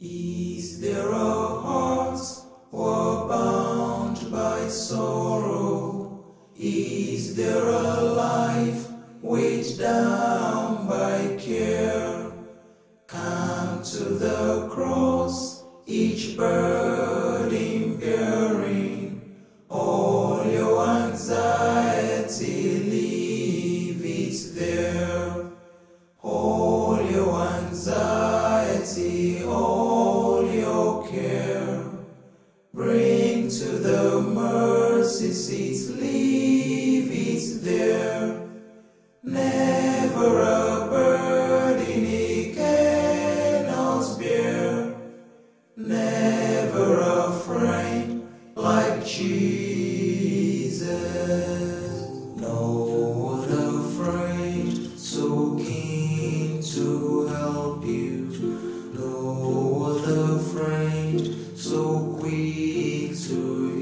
Is there a heart or bound by sorrow? Is there a life weighed down by care? Come to the cross, care, bring to the mercy seat, leave it there. Never a burden he cannot bear, never a friend like Jesus. Quick to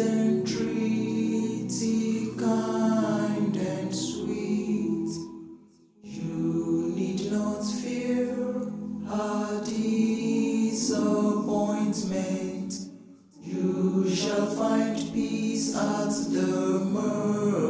It is entreaty kind and sweet. You need not fear a disappointment. You shall find peace at the mercy